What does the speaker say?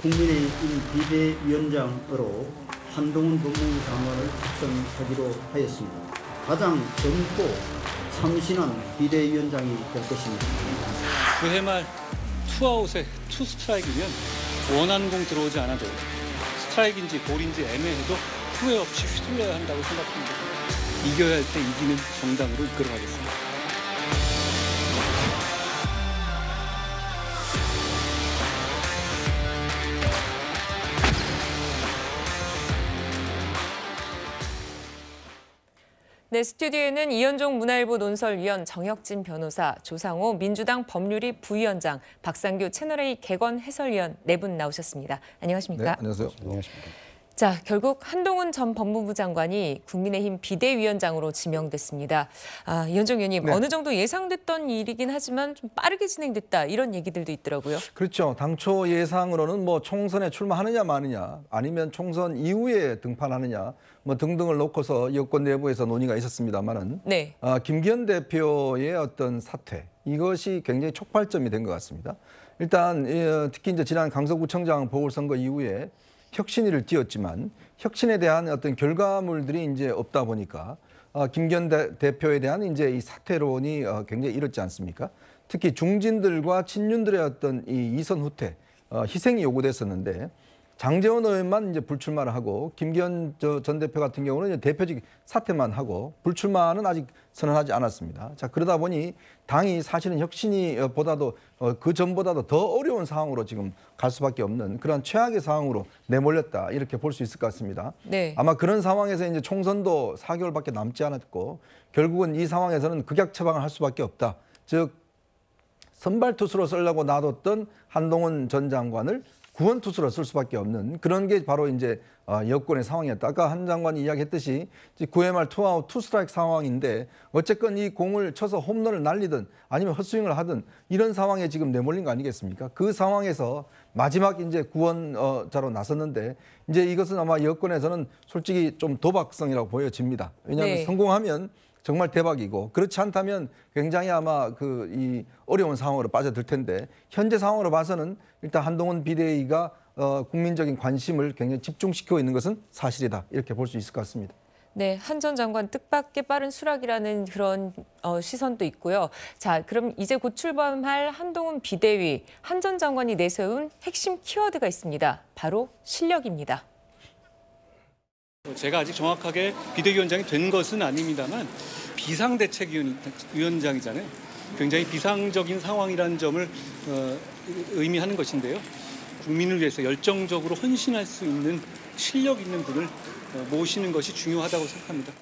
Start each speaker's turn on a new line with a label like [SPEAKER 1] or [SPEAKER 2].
[SPEAKER 1] 국민의힘 비대위원장으로 한동훈 법무부 장관을 특선하기로 하였습니다. 가장 젊고 참신한 비대위원장이 될 것입니다.
[SPEAKER 2] 9회 말 투아웃에 투 스트라이크면 원하는 공 들어오지 않아도 스트라이크인지 볼인지 애매해도 후회 없이 휘둘러야 한다고 생각합니다. 이겨야 할 때 이기는 정당으로 이끌어가겠습니다.
[SPEAKER 3] 네, 스튜디오에는 이현종 문화일보 논설위원 정혁진 변호사, 조상호 민주당 법률위 부위원장, 박상규 채널A 개건 해설위원 네 분 나오셨습니다. 안녕하십니까?
[SPEAKER 4] 네, 안녕하세요. 안녕하십니까.
[SPEAKER 3] 자, 결국 한동훈 전 법무부 장관이 국민의힘 비대위원장으로 지명됐습니다. 아, 이현종 의원님,
[SPEAKER 4] 네.
[SPEAKER 3] 어느 정도 예상됐던 일이긴 하지만 좀 빠르게 진행됐다 이런 얘기들도 있더라고요.
[SPEAKER 4] 그렇죠. 당초 예상으로는 뭐 총선에 출마하느냐 마느냐 아니면 총선 이후에 등판하느냐 뭐 등등을 놓고서 여권 내부에서 논의가 있었습니다만은
[SPEAKER 3] 네.
[SPEAKER 4] 아, 김기현 대표의 어떤 사퇴 이것이 굉장히 촉발점이 된 것 같습니다. 일단 예, 특히 이제 지난 강서구청장 보궐선거 이후에 혁신위를 띄웠지만 혁신에 대한 어떤 결과물들이 이제 없다 보니까 아, 대, 대표에 대한 이제 이 사퇴론이 어, 굉장히 이렇지 않습니까? 특히 중진들과 친윤들의 어떤 이 이선 후퇴 어, 희생이 요구됐었는데 장재원 의원만 이제 불출마를 하고 김기현 저전 대표 같은 경우는 이제 대표직 사퇴만 하고 불출마는 아직 선언하지 않았습니다. 자 그러다 보니 당이 사실은 혁신이 보다도 어, 그 전보다도 더 어려운 상황으로 지금 갈 수밖에 없는 그런 최악의 상황으로 내몰렸다 이렇게 볼 수 있을 것 같습니다.
[SPEAKER 3] 네.
[SPEAKER 4] 아마 그런 상황에서 이제 총선도 4개월밖에 남지 않았고 결국은 이 상황에서는 극약 처방을 할 수밖에 없다. 즉 선발 투수로 쓰려고 놔뒀던 한동훈 전 장관을 구원 투수로 쓸 수밖에 없는 그런 게 바로 이제 어, 여권의 상황이었다. 아까 한 장관이 이야기했듯이 9회 말 투아웃 투 스트라이크 상황인데 어쨌건 이 공을 쳐서 홈런을 날리든 아니면 헛스윙을 하든 이런 상황에 지금 내몰린 거 아니겠습니까? 그 상황에서 마지막 이제 구원자로 나섰는데 이제 이것은 아마 여권에서는 솔직히 좀 도박성이라고 보여집니다. 왜냐하면
[SPEAKER 3] 네.
[SPEAKER 4] 성공하면 정말 대박이고 그렇지 않다면 굉장히 아마 그 이 어려운 상황으로 빠져들 텐데 현재 상황으로 봐서는 일단 한동훈 비대위가 어, 국민적인 관심을 굉장히 집중시키고 있는 것은 사실이다 이렇게 볼 수 있을 것 같습니다.
[SPEAKER 3] 네, 한 전 장관 뜻밖의 빠른 수락이라는 그런 어, 시선도 있고요. 자, 그럼 이제 곧 출범할 한동훈 비대위 한 전 장관이 내세운 핵심 키워드가 있습니다. 바로 실력입니다.
[SPEAKER 2] 제가 아직 정확하게 비대위원장이 된 것은 아닙니다만 비상대책위원장이잖아요. 굉장히 비상적인 상황이라는 점을 어, 의미하는 것인데요. 국민을 위해서 열정적으로 헌신할 수 있는 실력 있는 분을 어, 모시는 것이 중요하다고 생각합니다.